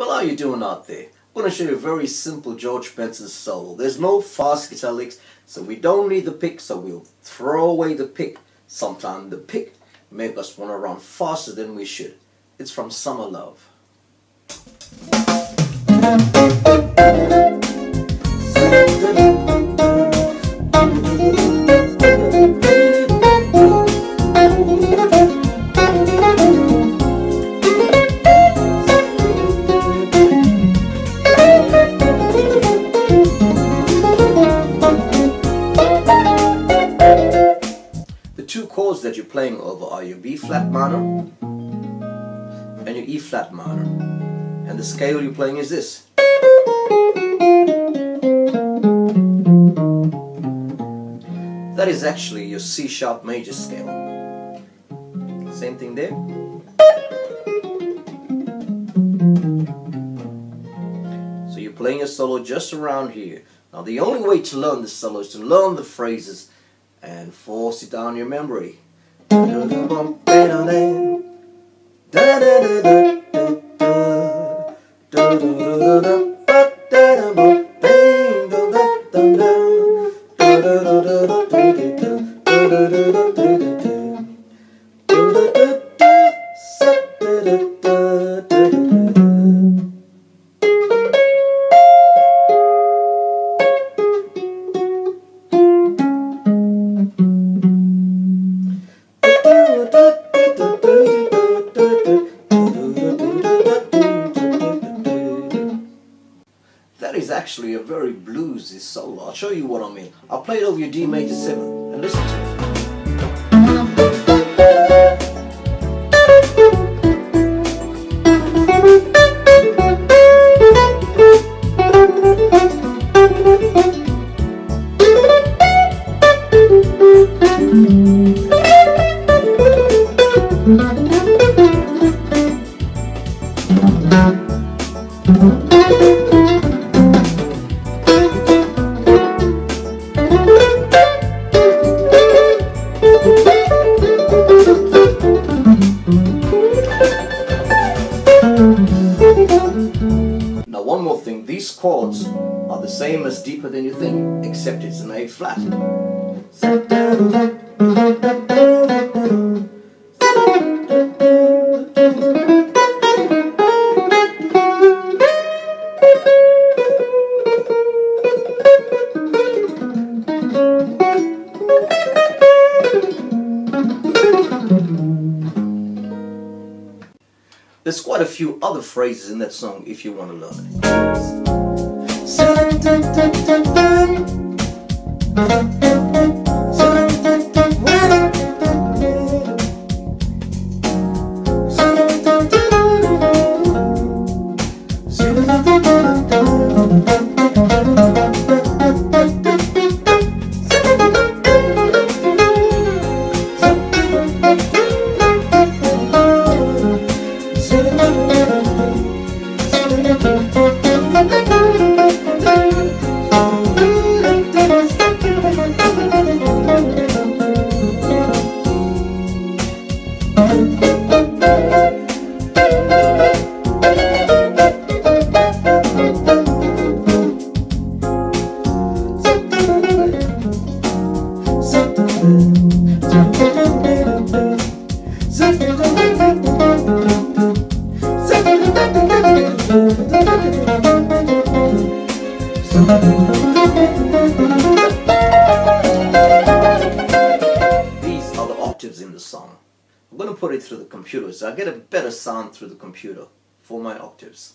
Well, how you doing out there? I'm going to show you a very simple George Benson solo. There's no fast guitar licks, so we don't need the pick, so we'll throw away the pick. Sometimes the pick make us want to run faster than we should. It's from Summer Love. Playing over are your B flat minor and your E flat minor. And the scale you're playing is this. That is actually your C sharp major scale. Same thing there. So you're playing a solo just around here. Now the only way to learn this solo is to learn the phrases and force it down your memory. That is actually a very bluesy solo. I'll show you what I mean. I'll play it over your D major 7 and listen to it. Now chords are the same as deeper than you think, except it's an A flat. There's quite a few other phrases in that song if you want to learn dun, dun, dun, dun. These are the octaves in the song. I'm going to put it through the computer so I get a better sound through the computer for my octaves.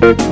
Thank